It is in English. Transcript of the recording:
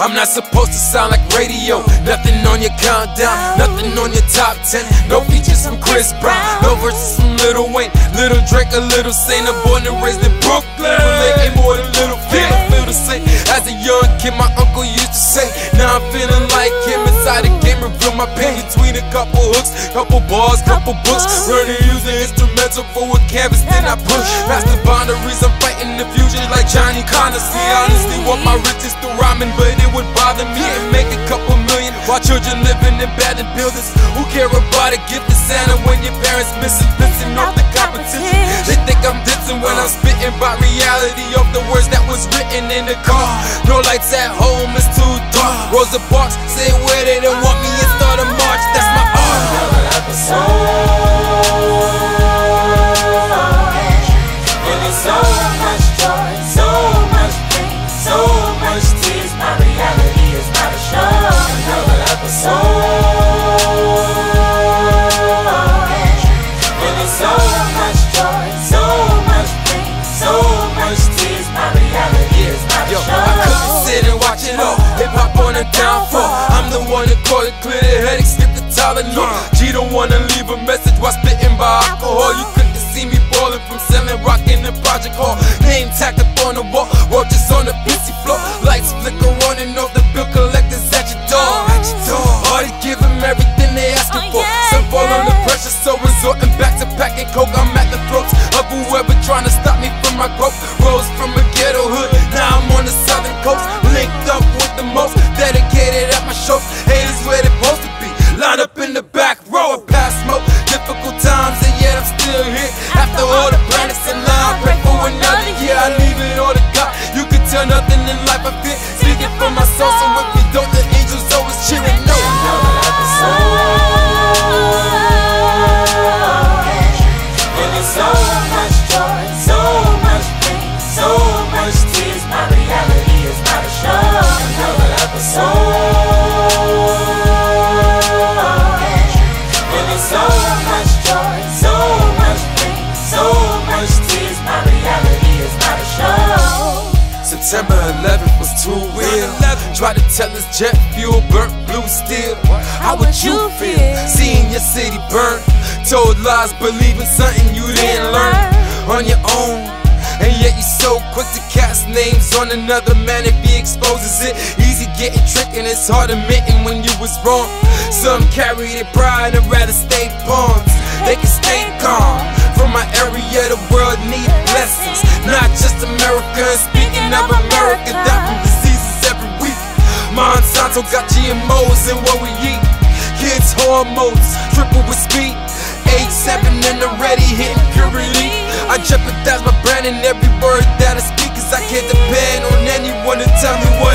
I'm not supposed to sound like radio. Nothing on your countdown, nothing on your top 10. No features from Chris Brown, no verses from Lil Wayne. Little Drake, a little Saint. I'm born and raised in Brooklyn. Relate more than Little Feel. I feel the same. As a young kid, my uncle used to say, Now I'm feeling like him inside the game. Reveal my pain between a couple hooks, couple bars, couple books. Learning using instrumental for a canvas, then I push past the boundaries. I'm fighting the future like Johnny Connor. See, honestly want my riches through rhyming, but it would bother me to make a couple million while children living in bad buildings. Who care about a gift to Santa when your parents missing, pissing off the competition? They think I'm dissing when I'm spitting about reality of the words that was written in the car. No lights at home, it's too dark. Rosa Parks say where they don't want me and start a march. On downfall. I'm the one that call it clear the headache, skip the Tylenol. G don't wanna leave a message while spitting by alcohol. You couldn't see me balling from selling rock in the project hall. Name tacked up on the wall, Schopf. Tried to tell us jet fuel burnt blue steel. How would you feel seeing your city burn? Told lies, believing something you didn't learn on your own. And yet you're so quick to cast names on another man if he exposes it. Easy getting tricked and it's hard admitting when you was wrong. Some carry their pride and rather stay pawns. Monsanto got GMOs in what we eat. Kids hormones, triple with speed. Eight, seven and already hitting purity. I jeopardize my brand and every word that I speak, cause I can't depend on anyone to tell me what